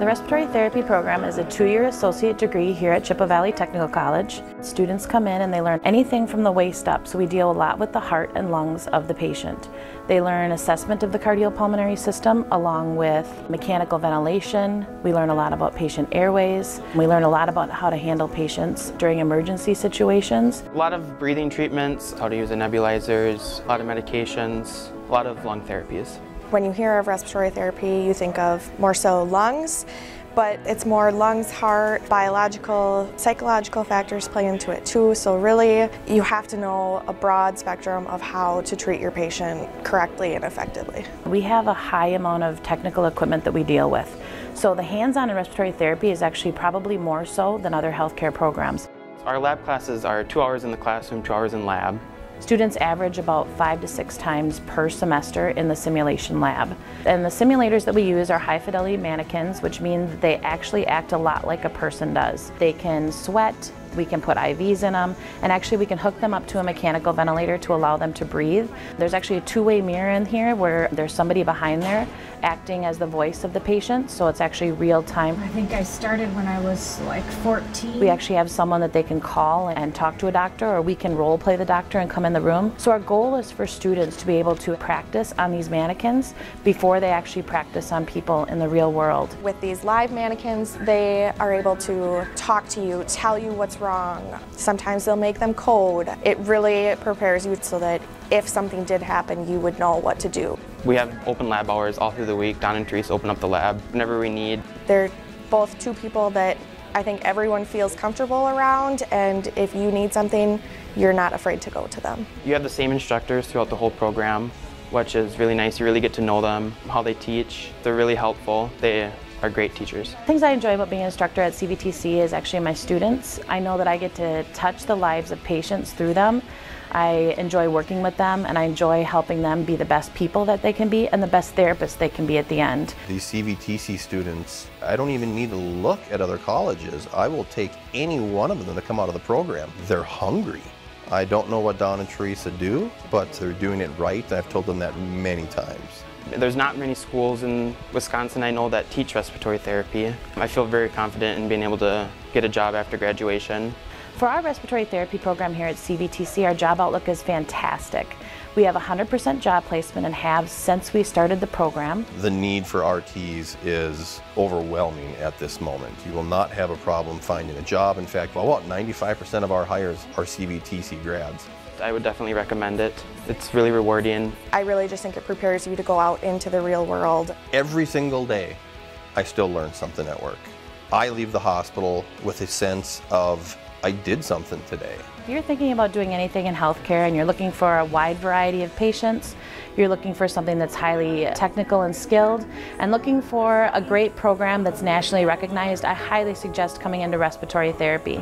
The respiratory therapy program is a two-year associate degree here at Chippewa Valley Technical College. Students come in and they learn anything from the waist up, so we deal a lot with the heart and lungs of the patient. They learn assessment of the cardiopulmonary system along with mechanical ventilation. We learn a lot about patient airways. We learn a lot about how to handle patients during emergency situations. A lot of breathing treatments, how to use the nebulizers, a lot of medications, a lot of lung therapies. When you hear of respiratory therapy, you think of more so lungs, but it's more lungs, heart, biological, psychological factors play into it too. So really, you have to know a broad spectrum of how to treat your patient correctly and effectively. We have a high amount of technical equipment that we deal with. So the hands-on in respiratory therapy is actually probably more so than other healthcare programs. Our lab classes are two hours in the classroom, two hours in lab. Students average about five to six times per semester in the simulation lab. And the simulators that we use are high fidelity mannequins, which means they actually act a lot like a person does. They can sweat, we can put IVs in them, and actually we can hook them up to a mechanical ventilator to allow them to breathe. There's actually a two-way mirror in here where there's somebody behind there acting as the voice of the patient, so it's actually real time. I think I started when I was like 14. We actually have someone that they can call and talk to a doctor, or we can role play the doctor and come in the room. So our goal is for students to be able to practice on these mannequins before they actually practice on people in the real world. With these live mannequins, they are able to talk to you, tell you what's wrong. Sometimes they'll make them code. It really prepares you so that if something did happen, you would know what to do. We have open lab hours all through the week. Don and Therese open up the lab whenever we need. They're both two people that I think everyone feels comfortable around, and if you need something, you're not afraid to go to them. You have the same instructors throughout the whole program, which is really nice. You really get to know them, how they teach. They're really helpful. They are great teachers. Things I enjoy about being an instructor at CVTC is actually my students. I know that I get to touch the lives of patients through them. I enjoy working with them and I enjoy helping them be the best people that they can be and the best therapists they can be at the end. These CVTC students, I don't even need to look at other colleges. I will take any one of them to come out of the program. They're hungry. I don't know what Don and Teresa do, but they're doing it right. I've told them that many times. There's not many schools in Wisconsin I know that teach respiratory therapy. I feel very confident in being able to get a job after graduation. For our respiratory therapy program here at CVTC, our job outlook is fantastic. We have 100% job placement and have since we started the program. The need for RTs is overwhelming at this moment. You will not have a problem finding a job. In fact, well, what, 95% of our hires are CVTC grads. I would definitely recommend it. It's really rewarding. I really just think it prepares you to go out into the real world. Every single day, I still learn something at work. I leave the hospital with a sense of I did something today. If you're thinking about doing anything in healthcare and you're looking for a wide variety of patients, you're looking for something that's highly technical and skilled, and looking for a great program that's nationally recognized, I highly suggest coming into respiratory therapy.